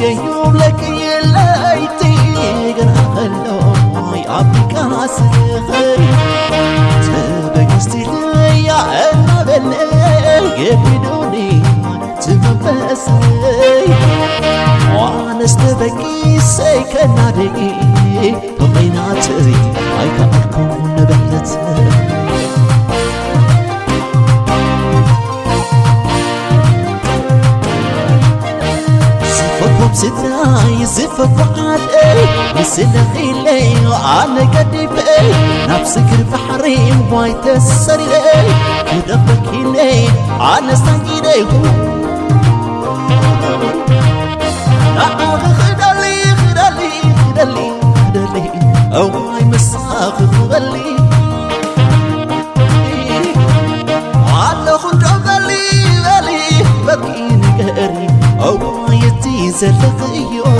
Señor le que la ite grahalo ay afrika sehri ተበግስቲል ያእናበል የፊዶኒ ከናደይ በቀይናትሪ አይከአልኩም ستاي زفك وعاد مثل خيلي على قدي بي نفسك البحري واي تسري كده بكيني على سنجيني خدالي خدالي خدالي خدالي أو واي مساخ خدالي على خدالي غالي بكيني قريب أو يتي زلقيو لسبات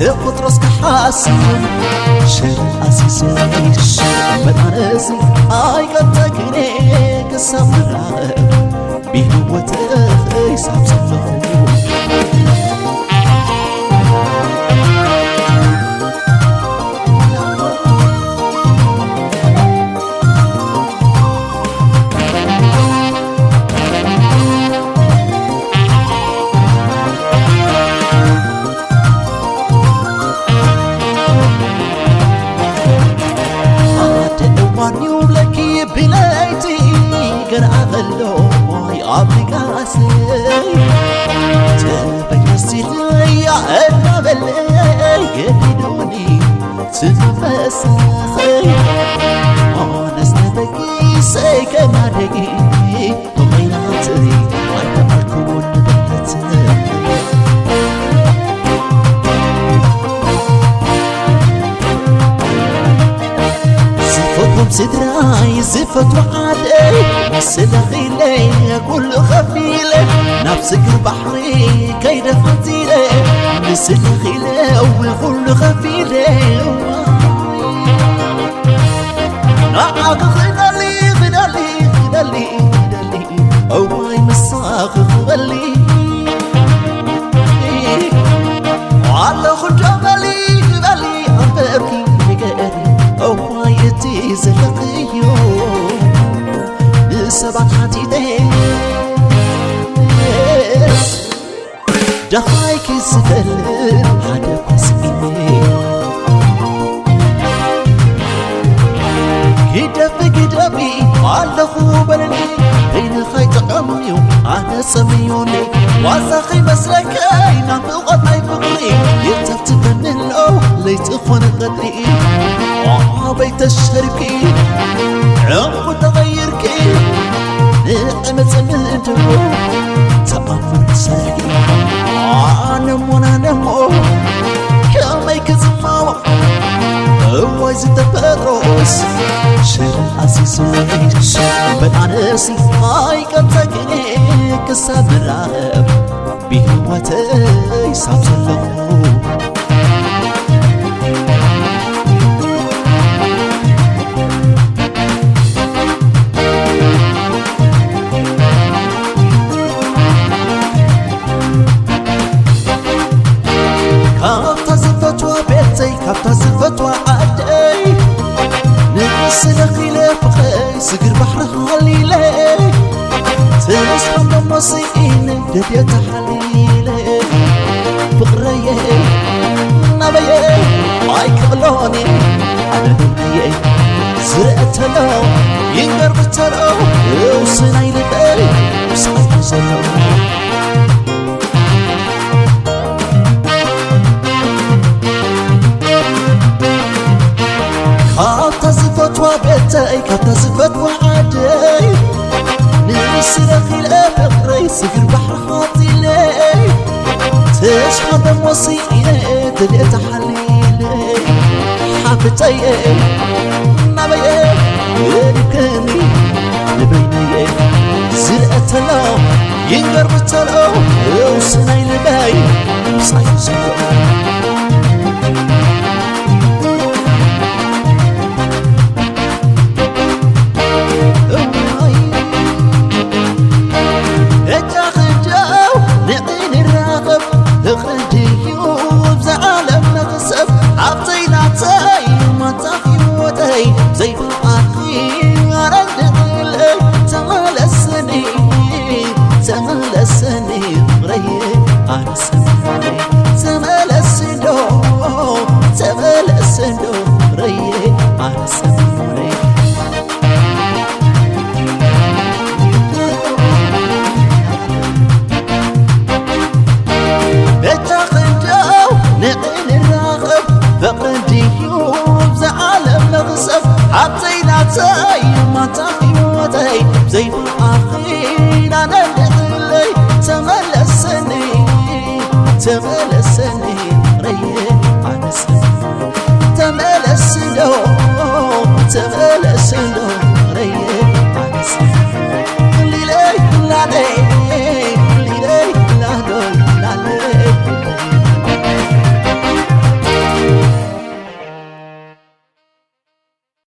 تقط راسك حاسين شر عزيزي شر مدرسي آي لي أنا بلي يهدوني تنفسخي صفتهم سدراي زفت وعادي مثل خيلي كل خفيلة. نفسك البحري كيد فتيلة مثل خيلة وكل خفيلة. نعاق خدالي خدالي خدالي خدالي أواي مساخ خدالي أواي تيزلقيو سبعة حديدين دخايك السفر حدا بسيني كده في كده بي على خوبرني بين خيط عمي أنا سميوني واسخي مسلك أين بغض ما يفقري يتفت من الأو ليتخون قدري بيت الشركي عمق تغيركي نعمة من دمو تأمل سرقي عالم ونعلمو كما يكزمو هو زد بروس شر عزيز ويش بنانسي هاي كتاكني كسابراب بهوتي سابسلو عدي نقصنا خلاف خي سقر بحر خليلي تنسحن مصيئين دبيا تحليلي فقري نبي ماي كبلوني. أنا نبي زرقت لو ينقرب تلو وصناي لبالي وصناي لزلو أتصفت وحدي نسرق الأفق ريس في البحر حاطي لي تش حضم وصيلي تلقيت حليلي حبتي نبي يدكني لبيني زرقة لو ينقر بتلو وسناي لبي Sem